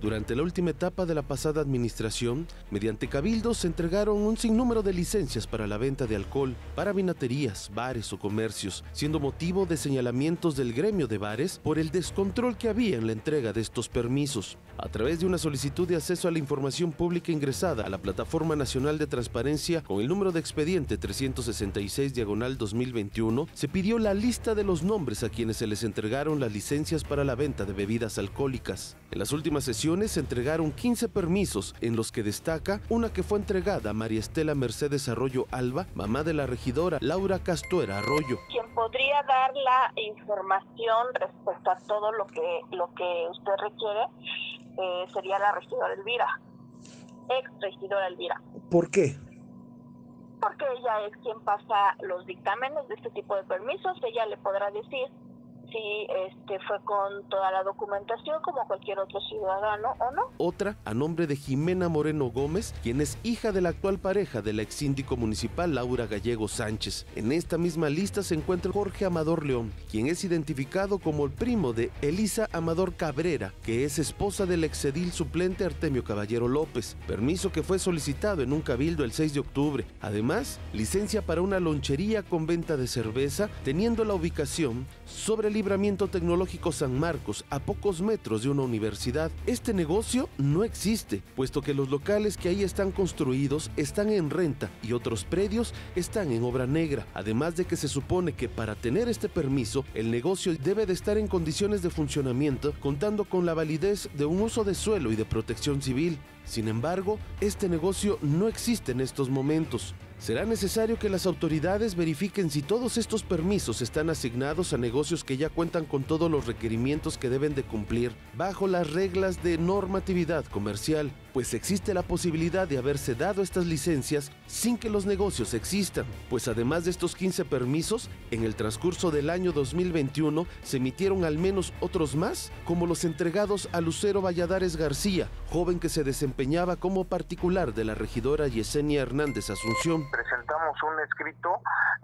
Durante la última etapa de la pasada administración, mediante cabildos se entregaron un sinnúmero de licencias para la venta de alcohol para vinaterías, bares o comercios, siendo motivo de señalamientos del gremio de bares por el descontrol que había en la entrega de estos permisos. A través de una solicitud de acceso a la información pública ingresada a la Plataforma Nacional de Transparencia con el número de expediente 366 diagonal 2021, se pidió la lista de los nombres a quienes se les entregaron las licencias para la venta de bebidas alcohólicas. En las últimas sesiones se entregaron 15 permisos, en los que destaca una que fue entregada a María Estela Mercedes Arroyo Alba, mamá de la regidora Laura Castuera Arroyo. Quien podría dar la información respecto a todo lo que, lo que usted requiere eh, sería la regidora Elvira, ex regidora Elvira. ¿Por qué? Porque ella es quien pasa los dictámenes de este tipo de permisos, ella le podrá decir si este, fue con toda la documentación como cualquier otro ciudadano o no. Otra, a nombre de Jimena Moreno Gómez, quien es hija de la actual pareja del ex síndico municipal Laura Gallego Sánchez. En esta misma lista se encuentra Jorge Amador León, quien es identificado como el primo de Elisa Amador Cabrera, que es esposa del exedil suplente Artemio Caballero López, permiso que fue solicitado en un cabildo el 6 de octubre. Además, licencia para una lonchería con venta de cerveza, teniendo la ubicación sobre el Libramiento Tecnológico San Marcos, a pocos metros de una universidad. Este negocio no existe, puesto que los locales que ahí están construidos están en renta y otros predios están en obra negra. Además de que se supone que para tener este permiso, el negocio debe de estar en condiciones de funcionamiento, contando con la validez de un uso de suelo y de protección civil. Sin embargo, este negocio no existe en estos momentos. Será necesario que las autoridades verifiquen si todos estos permisos están asignados a negocios que ya cuentan con todos los requerimientos que deben de cumplir bajo las reglas de normatividad comercial, pues existe la posibilidad de haberse dado estas licencias sin que los negocios existan, pues además de estos 15 permisos, en el transcurso del año 2021 se emitieron al menos otros más, como los entregados a Lucero Valladares García, joven que se desempeñaba como particular de la regidora Yesenia Hernández Asunción un escrito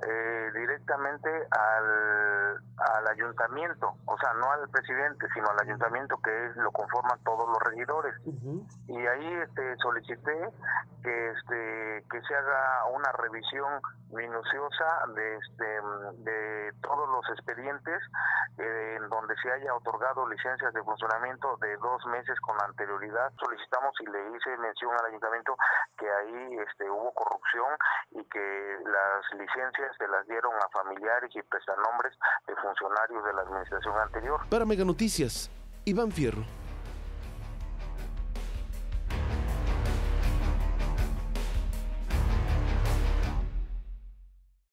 eh, directamente al, al ayuntamiento, o sea, no al presidente, sino al ayuntamiento que es, lo conforman todos los regidores. Y ahí este, solicité que, este, que se haga una revisión minuciosa de, este, de todos los expedientes eh, en donde se haya otorgado licencias de funcionamiento de dos meses con anterioridad. Solicitamos y le hice mención al ayuntamiento que ahí este, hubo corrupción y que las licencias se las dieron a familiares y prestanombres de funcionarios de la administración anterior. Para Mega Noticias, Iván Fierro.